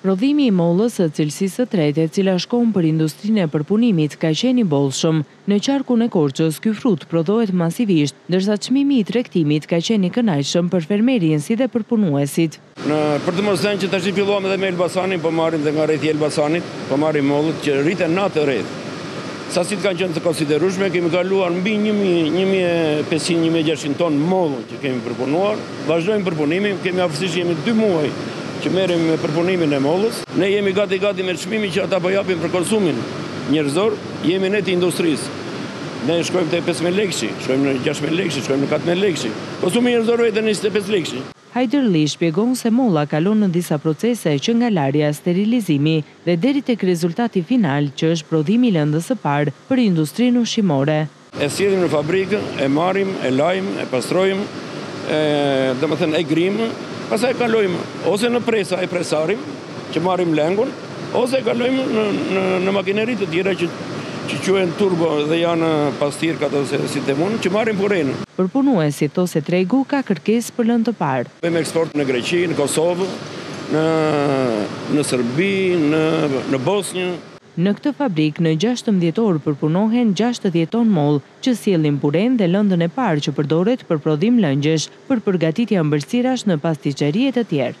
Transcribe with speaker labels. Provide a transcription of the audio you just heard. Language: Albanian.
Speaker 1: Prodhimi i mollës së cilësisë së tretë e cila shkon për industrinë e përpunimit ka qenë i bollshëm. Në qarkun e Korçës ky frut prodhohet masivisht, ndërsa çmimi i tregtimit ka qenë i kënaqshëm për fermerin si dhe përpunuesit.
Speaker 2: Ne për të mos thënë që tash filluam edhe me Elbasanin, po marrim dhe nga rrethi i Elbasanit, po marrim mollët që rriten në atë rreth. Sasitë kanë qenë të konsiderueshme, kemi kaluar mbi një mijë, një mijë e pesëqind, një mijë e gjashtëqind ton mollë që kemi përpunuar. Vazhdojmë përpunimin, kemi afërsisht jemi dy muaj që merremi me përpunimin e mollës. Ne jemi gati gati me çmimin që ata po japin për konsumin njerëzor, jemi ne të industrisë. Ne shkojmë te pesëmbëdhjetë lekëshi, shkojmë në gjashtëmbëdhjetë lekëshi, shkojmë në katërmbëdhjetë lekëshi. Konsumi njerëzor vete njëzet e
Speaker 1: pesë lekëshi. Hajderli shpjegon se molla kalon në disa procese që nga larja, sterilizimi dhe deri tek rezultati final që është prodhimi i lëndës së parë për industrinë ushqimore.
Speaker 2: E sjellim në fabrikë, e marrim, e lajmë, e pastrojmë, domethënë, e grijmë, pastaj e kalojmë ose në presa e presojmë, që marrim lëngun, ose e kalojmë në, në, në makineri të tjera që, që quhen turbo dhe janë pastirë ka të se, si të mund, që marrim purenë.
Speaker 1: Përpunuesi thotë se tregu ka kërkesë për lëndë të parë.
Speaker 2: Bëjmë eksport në Greqi, në Kosovë, në, në Sërbi, në, në Bosnjë.
Speaker 1: Në këtë fabrikë në gjashtëmbëdhjetë orë përpunohen gjashtëdhjetë ton mollë, që sjellin purenë dhe lëndën e parë që përdoret për prodhim lëngjesh, për përgatitje ëmbëlsirash në pastiçeri e të tjera.